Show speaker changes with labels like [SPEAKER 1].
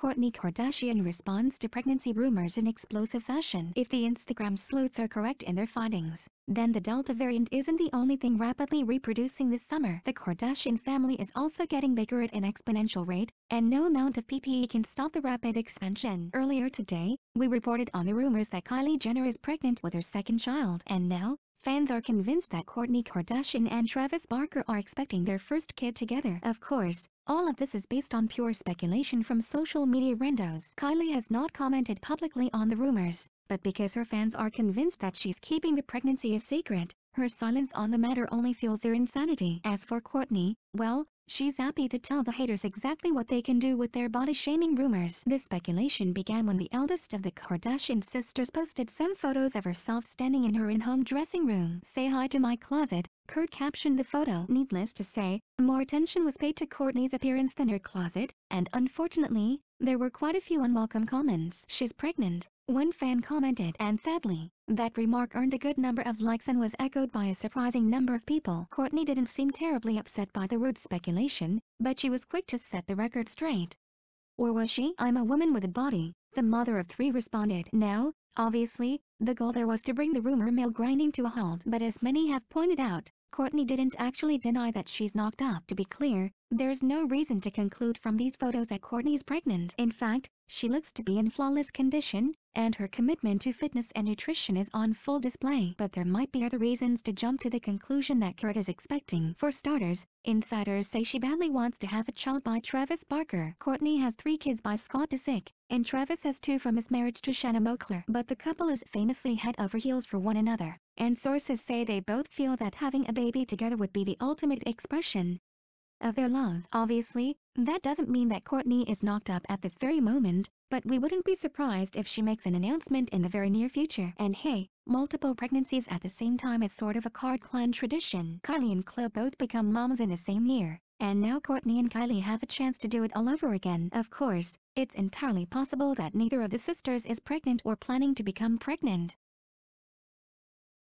[SPEAKER 1] Kourtney Kardashian responds to pregnancy rumors in explosive fashion. If the Instagram sleuths are correct in their findings, then the Delta variant isn't the only thing rapidly reproducing this summer. The Kardashian family is also getting bigger at an exponential rate, and no amount of PPE can stop the rapid expansion. Earlier today, we reported on the rumors that Kylie Jenner is pregnant with her second child, and now, Fans are convinced that Kourtney Kardashian and Travis Barker are expecting their first kid together. Of course, all of this is based on pure speculation from social media randos. Kylie has not commented publicly on the rumors, but because her fans are convinced that she's keeping the pregnancy a secret, her silence on the matter only fuels their insanity. As for Kourtney, well, She's happy to tell the haters exactly what they can do with their body-shaming rumors. This speculation began when the eldest of the Kardashian sisters posted some photos of herself standing in her in-home dressing room. Say hi to my closet, Kourt captioned the photo. Needless to say, more attention was paid to Kourtney's appearance than her closet, and unfortunately, there were quite a few unwelcome comments. She's pregnant, one fan commented and sadly, that remark earned a good number of likes and was echoed by a surprising number of people. Kourtney didn't seem terribly upset by the rude speculation, but she was quick to set the record straight. Or was she? I'm a woman with a body, the mother of three responded. Now, obviously, the goal there was to bring the rumor mill grinding to a halt. But as many have pointed out, Kourtney didn't actually deny that she's knocked up. To be clear, there's no reason to conclude from these photos that Kourtney's pregnant. In fact, she looks to be in flawless condition, and her commitment to fitness and nutrition is on full display. But there might be other reasons to jump to the conclusion that Kourt is expecting. For starters, insiders say she badly wants to have a child by Travis Barker. Kourtney has three kids by Scott Disick, and Travis has two from his marriage to Shannon Moakler. But the couple is famously head over heels for one another, and sources say they both feel that having a baby together would be the ultimate expression of their love. Obviously, that doesn't mean that Kourtney is knocked up at this very moment, but we wouldn't be surprised if she makes an announcement in the very near future. And hey, multiple pregnancies at the same time is sort of a Card Clan tradition. Kylie and Khloe both become moms in the same year, and now Kourtney and Kylie have a chance to do it all over again. Of course, it's entirely possible that neither of the sisters is pregnant or planning to become pregnant.